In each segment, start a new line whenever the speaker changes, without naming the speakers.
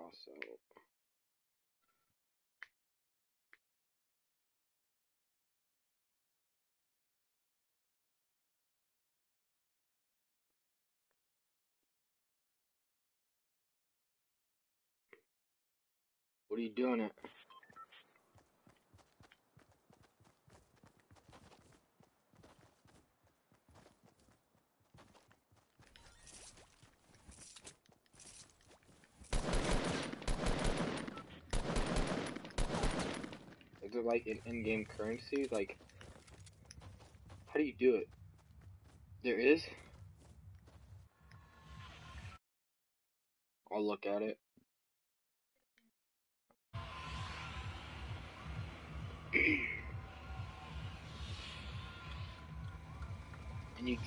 out. What are you doing it? Is it like an in-game currency? Like, how do you do it? There is? I'll look at it. and you,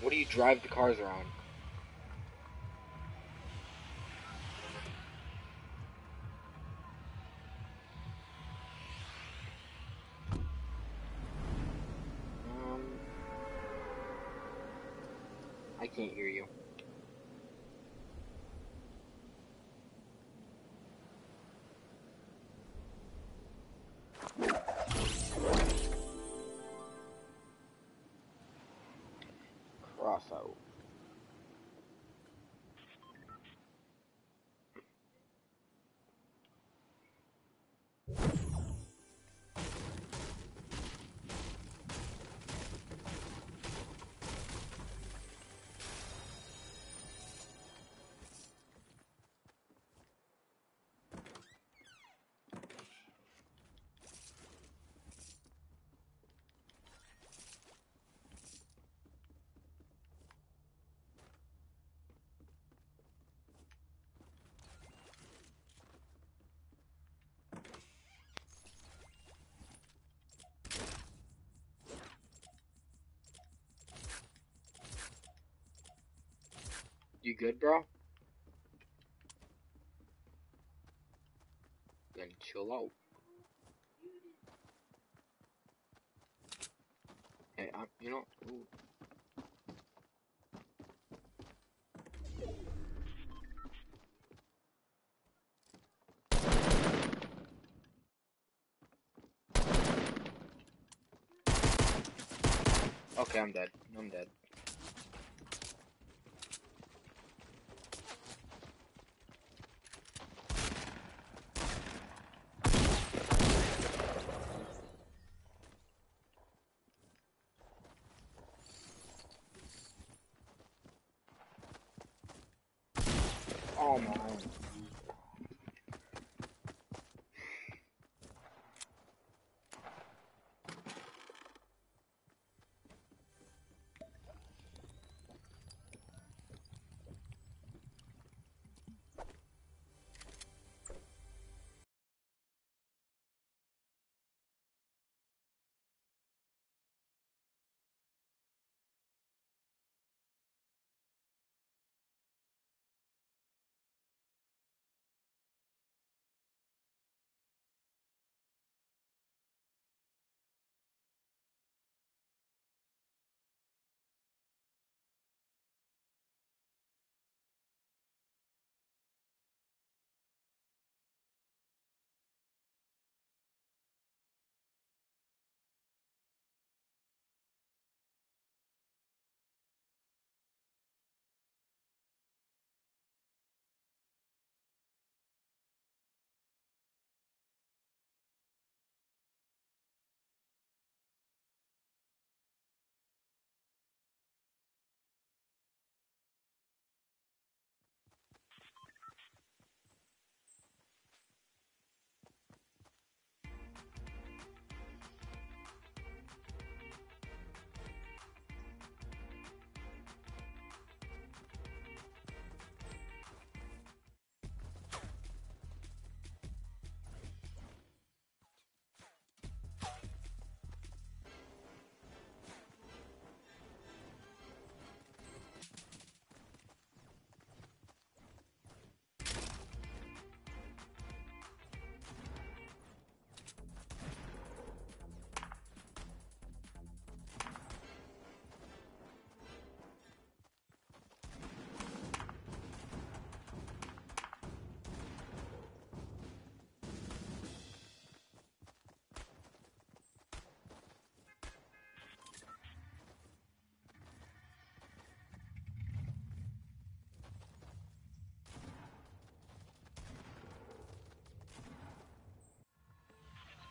what do you drive the cars around? Can't hear you. You good, bro? Then chill out. Hey, I'm, you know, ooh. Okay, I'm dead. I'm dead.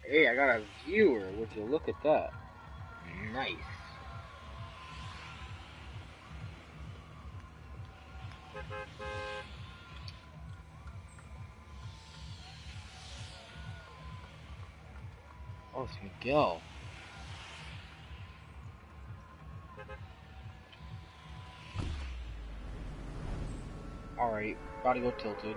Hey, I got a viewer. Would you look at that? Nice. Oh, it's Miguel. Alright, gotta go tilted.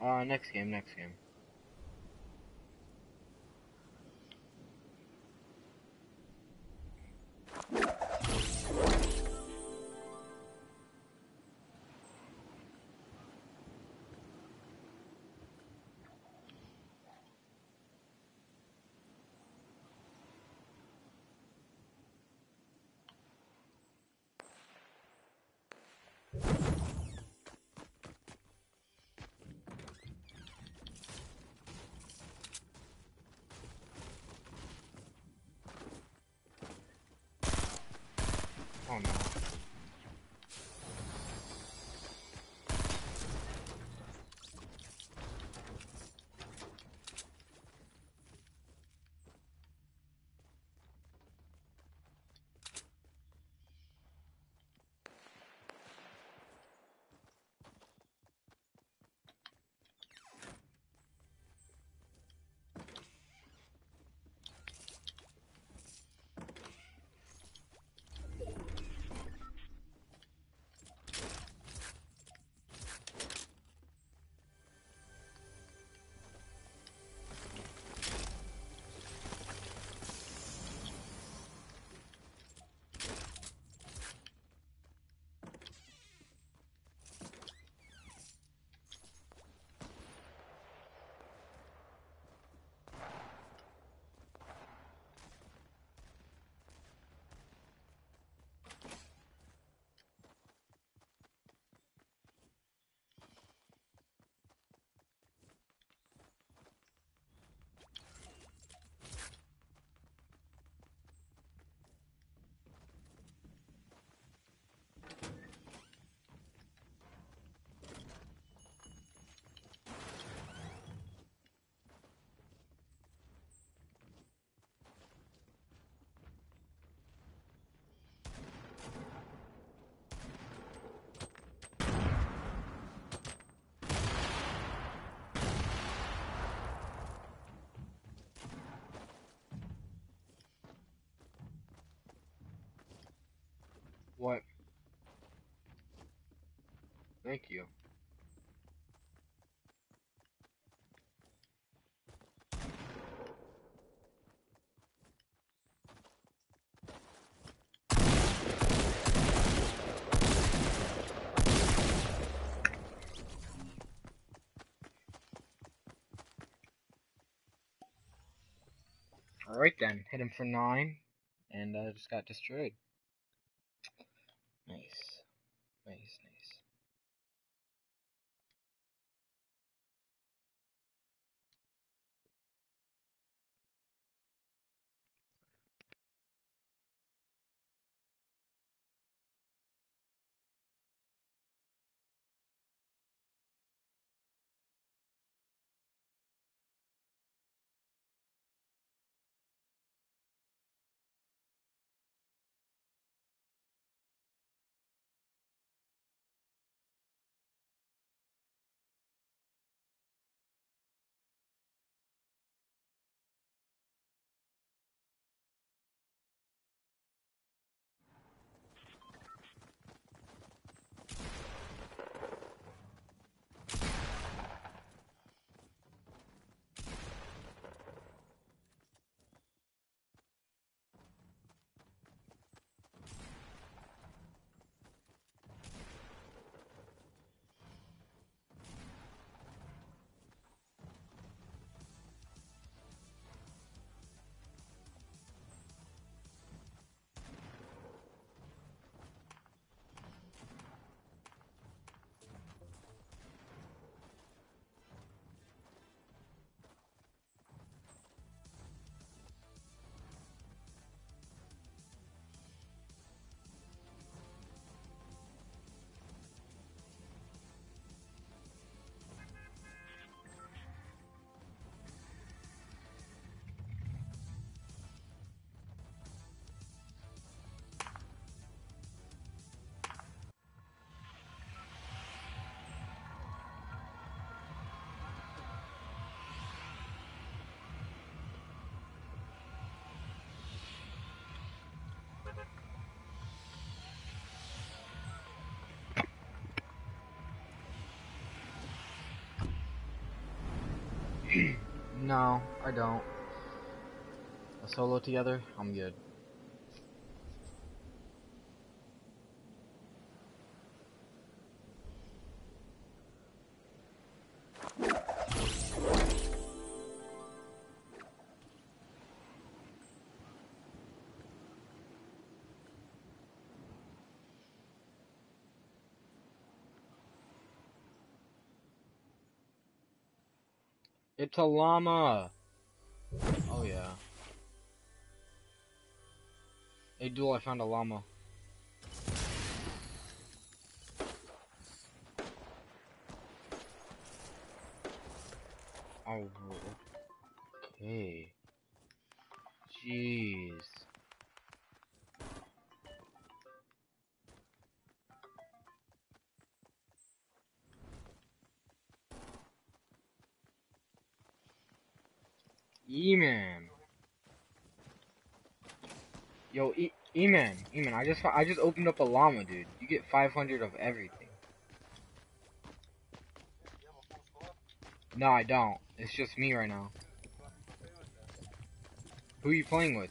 Uh, next game, next game. What? Thank you. Alright then, hit him for 9, and uh, just got destroyed. No, I don't. A solo together, I'm good. It's a llama! Oh yeah. Hey Duel, I found a llama. Oh, okay. Jeez. E-man, E-man, I just I just opened up a llama, dude. You get 500 of everything. No, I don't. It's just me right now. Who are you playing with?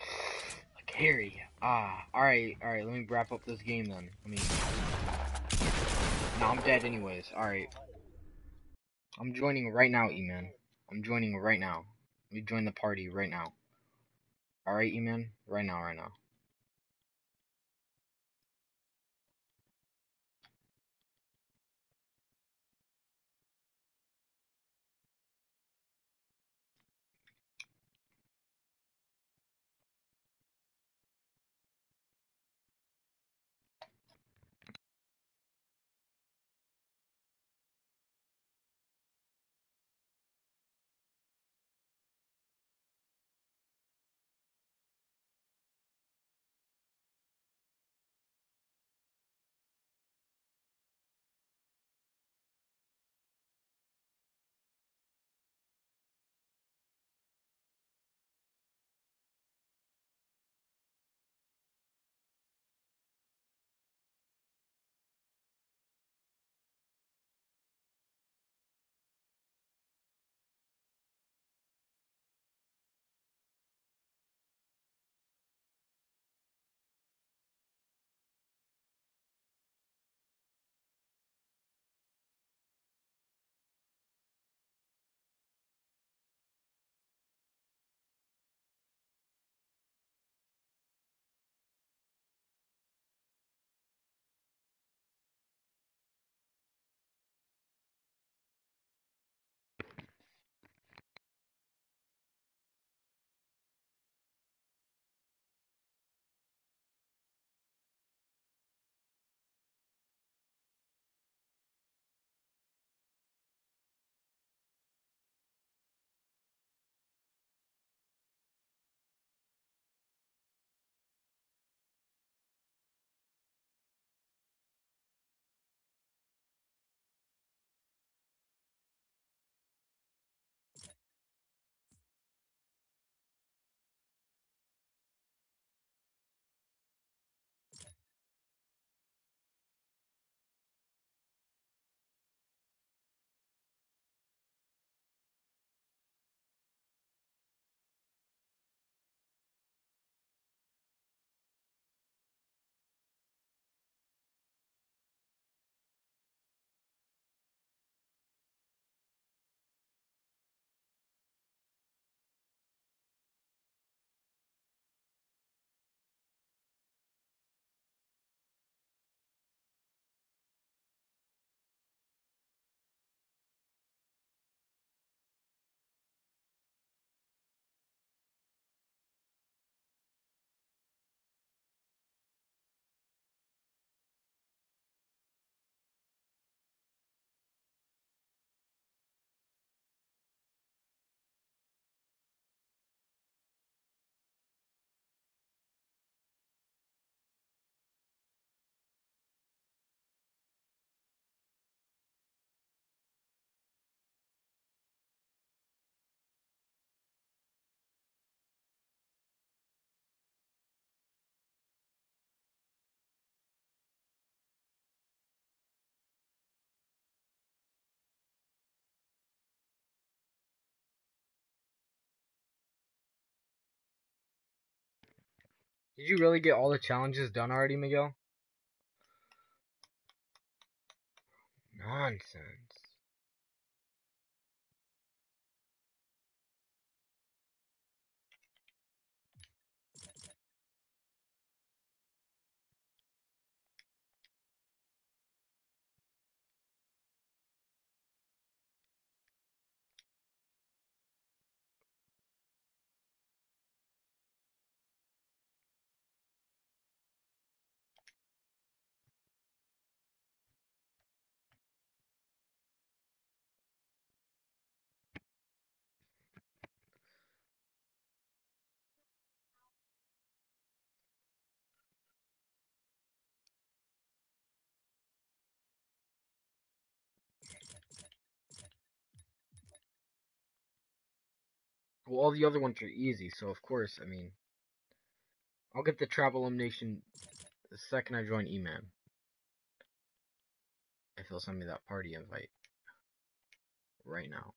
A carry. Ah, alright, alright, let me wrap up this game then. I mean, no, I'm dead anyways. Alright. I'm joining right now, E-Man. I'm joining right now. Me join the party right now. Alright, E-Man? Right now, right now. Did you really get all the challenges done already, Miguel? Nonsense. Well, all the other ones are easy, so of course, I mean, I'll get the travel elimination the second I join E-Man. If he'll send me that party invite right now.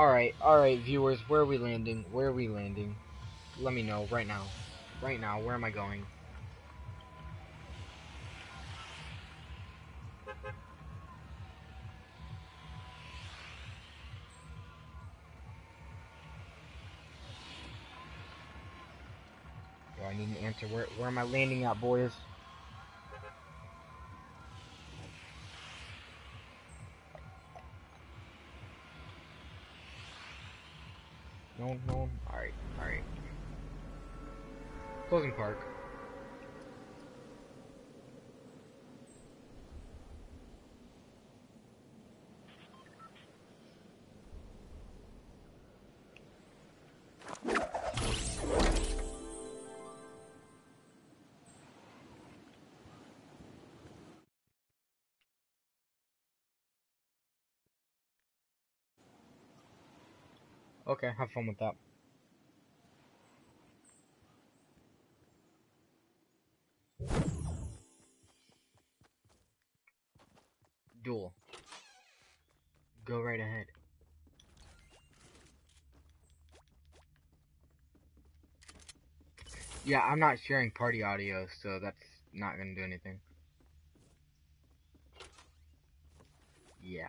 Alright, alright, viewers, where are we landing? Where are we landing? Let me know, right now. Right now, where am I going? I need an answer? Where, where am I landing at, boys? No, no. Alright, alright. Closing park. Okay, have fun with that. Duel. Go right ahead. Yeah, I'm not sharing party audio, so that's not gonna do anything. Yeah.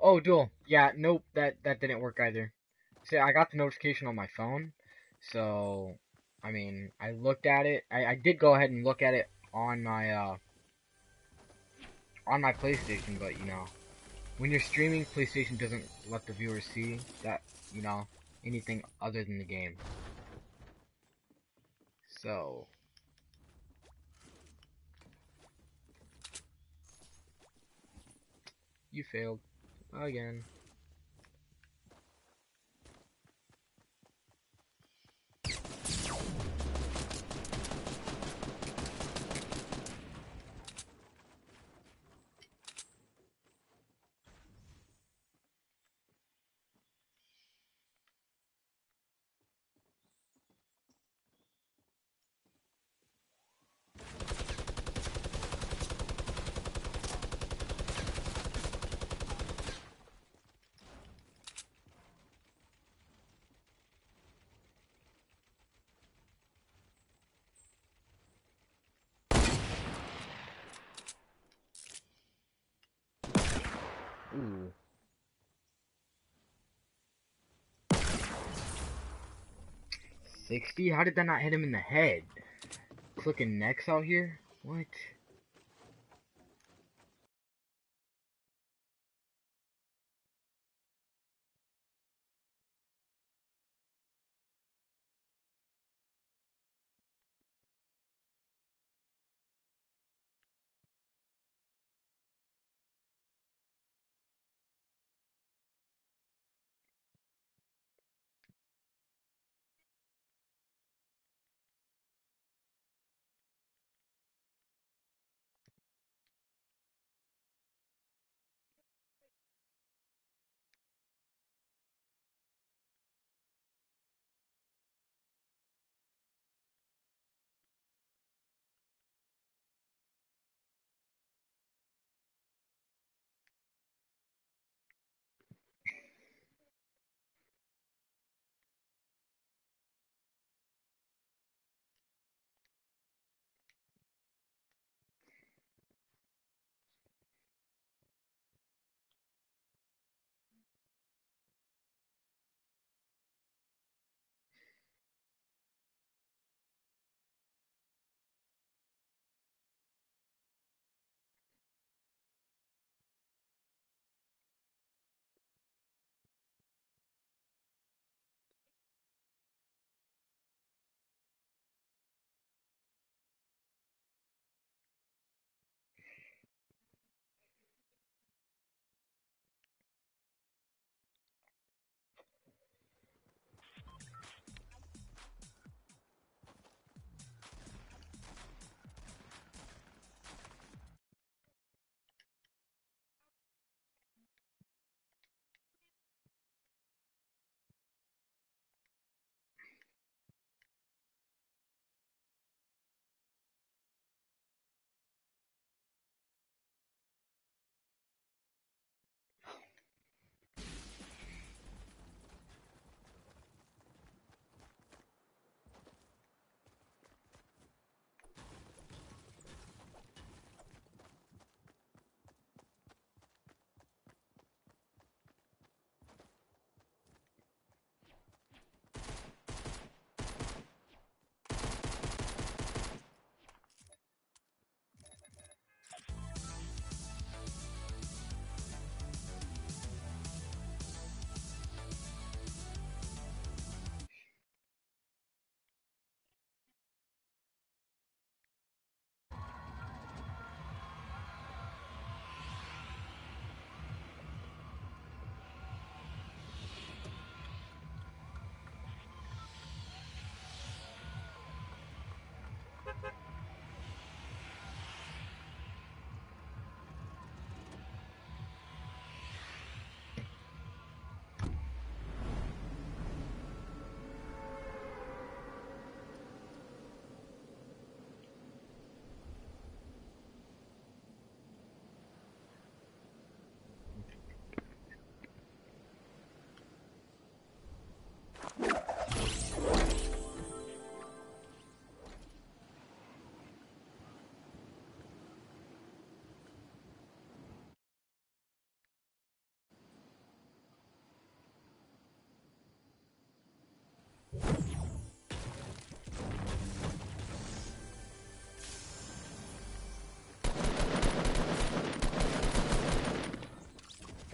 Oh, duel. Yeah, nope, that that didn't work either. See, I got the notification on my phone, so I mean, I looked at it. I, I did go ahead and look at it on my uh on my PlayStation, but you know, when you're streaming, PlayStation doesn't let the viewers see that you know anything other than the game. So. You failed. Again. Sixty? How did that not hit him in the head? Clicking necks out here? What?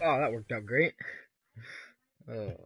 Oh, that worked out great. Uh.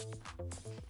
フフフフ。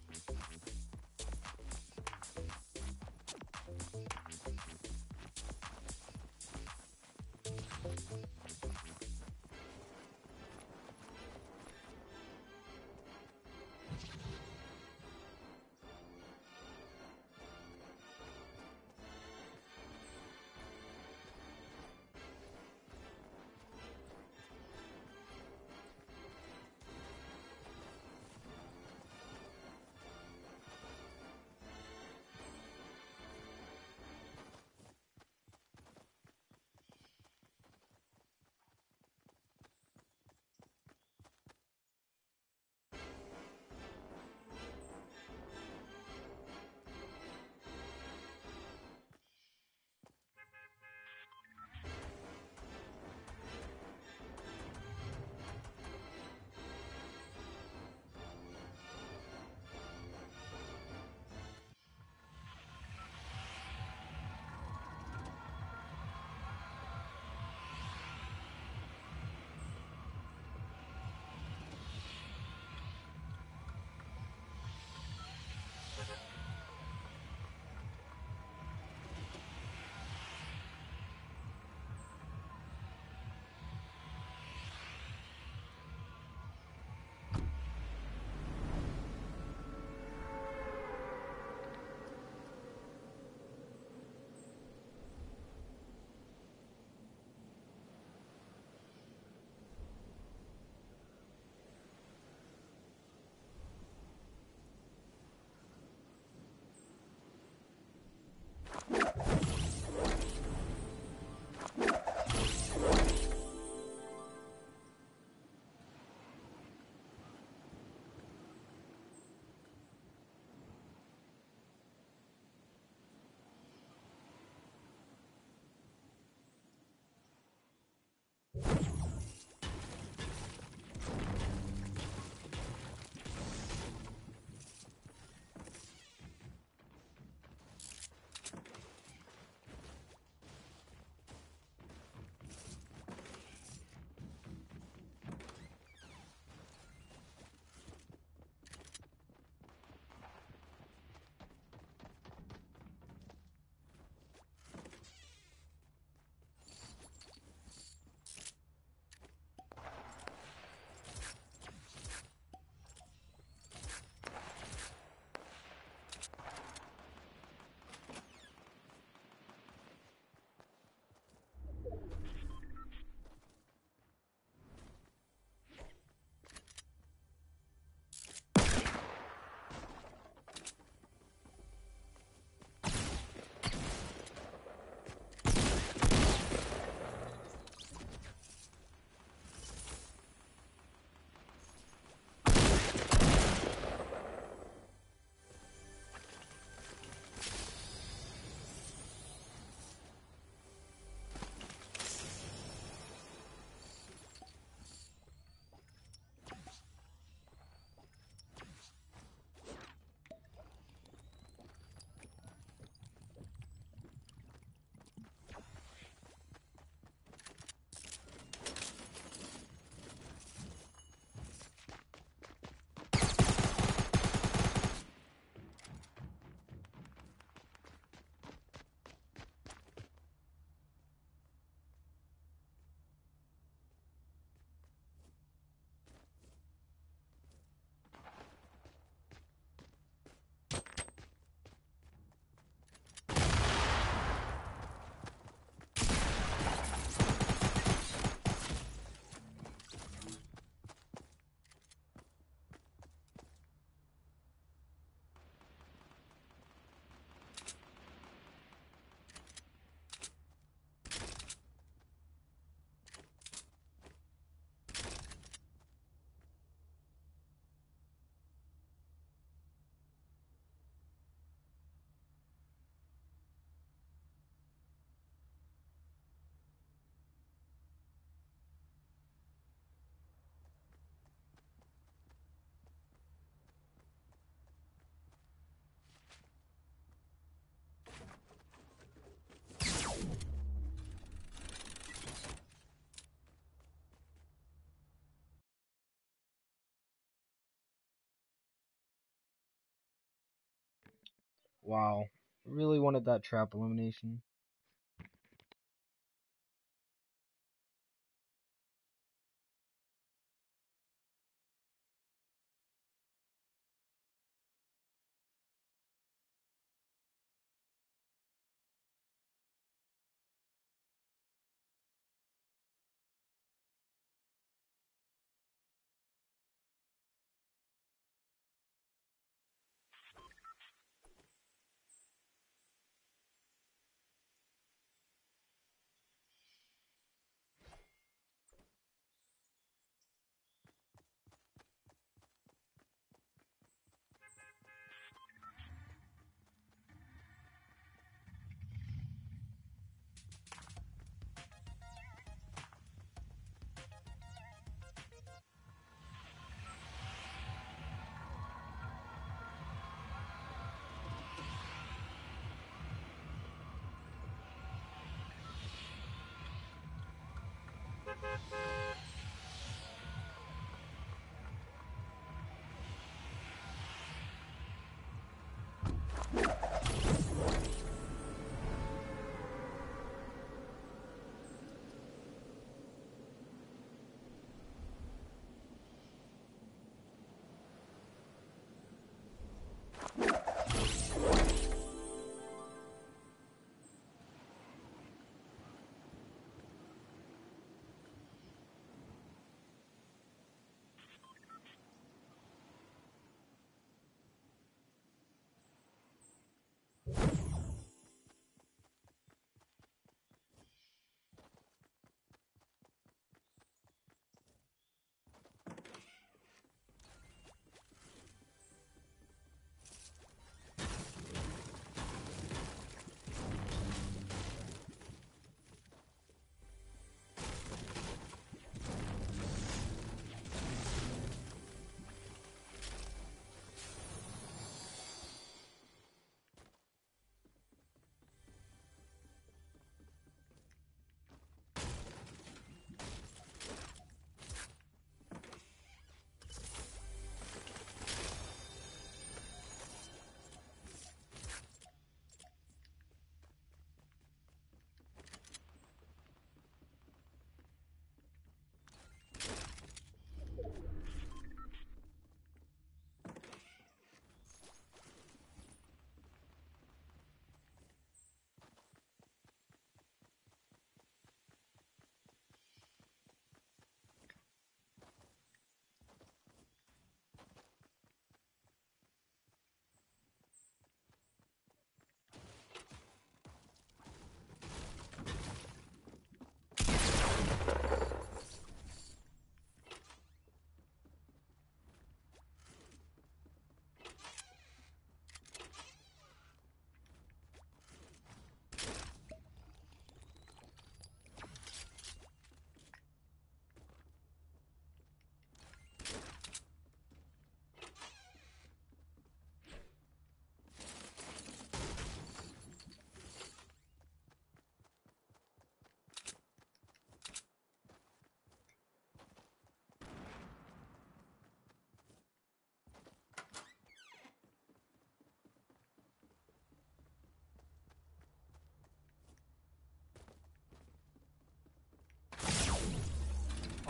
Wow. Really wanted that trap elimination.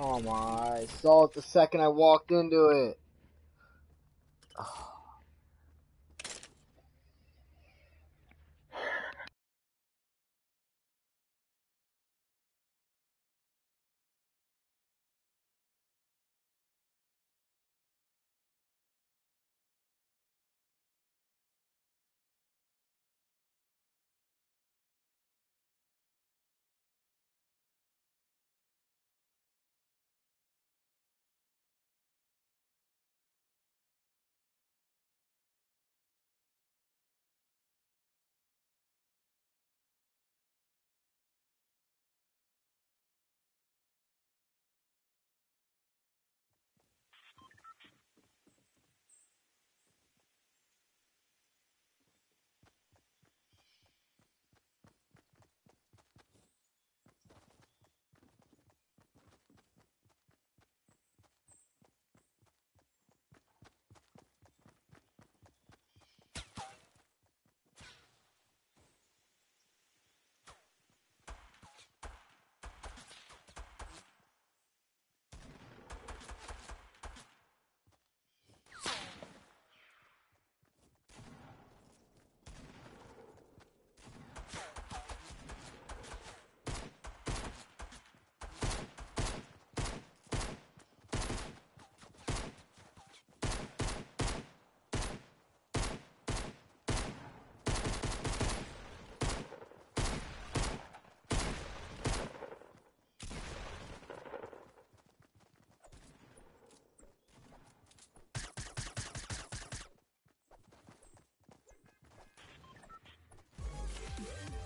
Oh my, I saw it the second I walked into it. Yeah.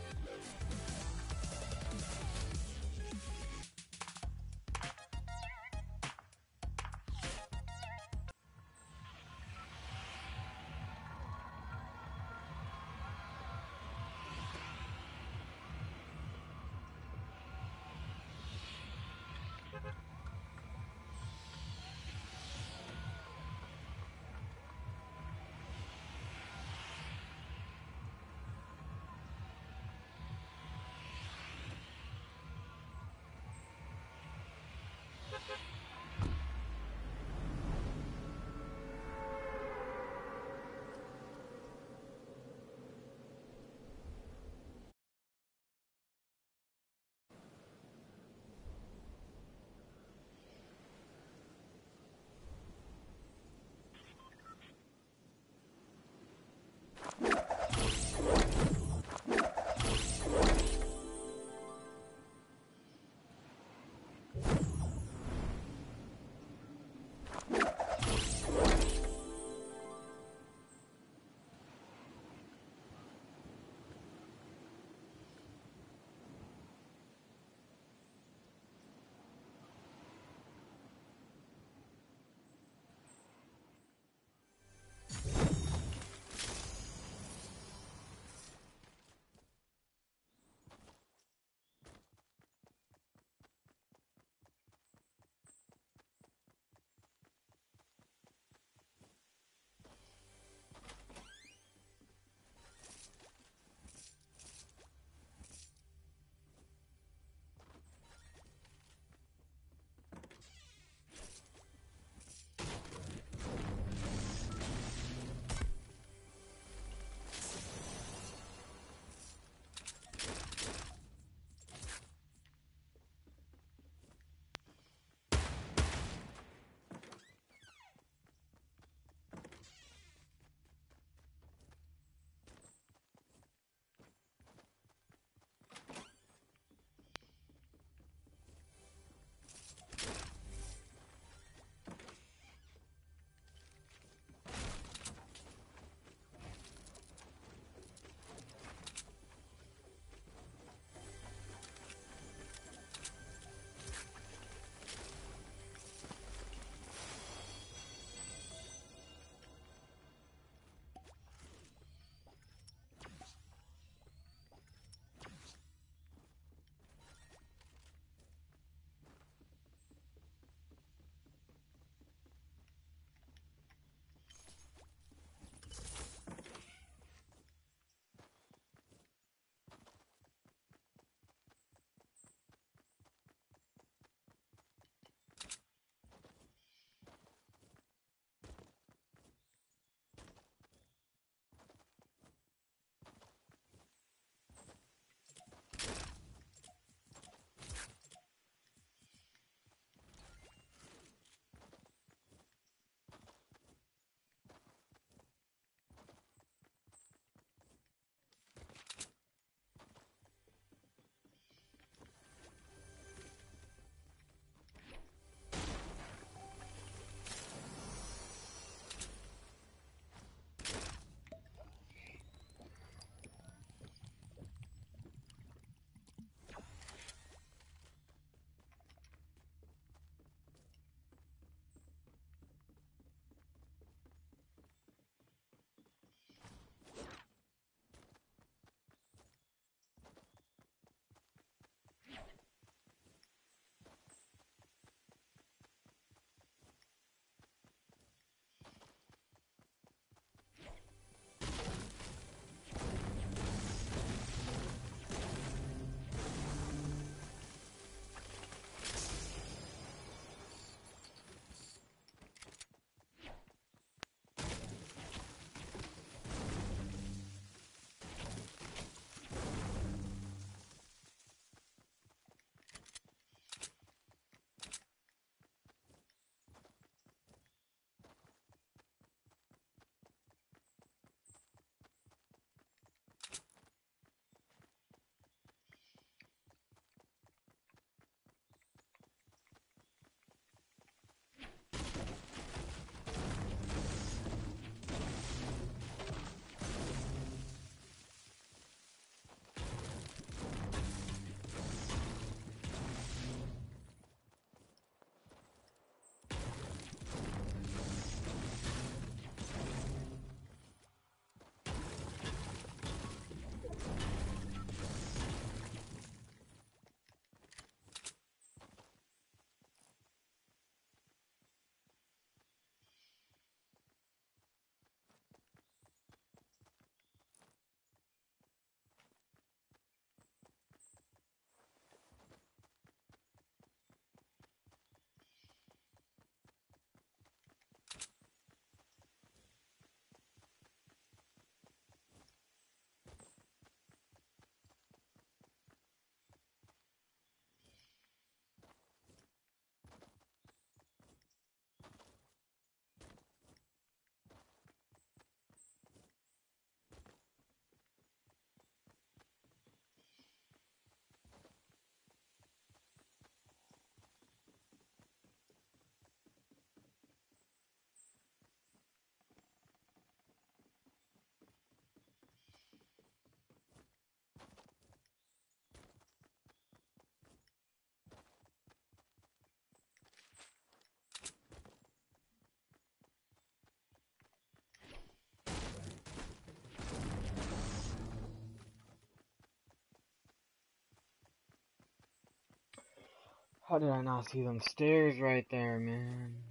How did I not see them stairs right there, man?